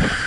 you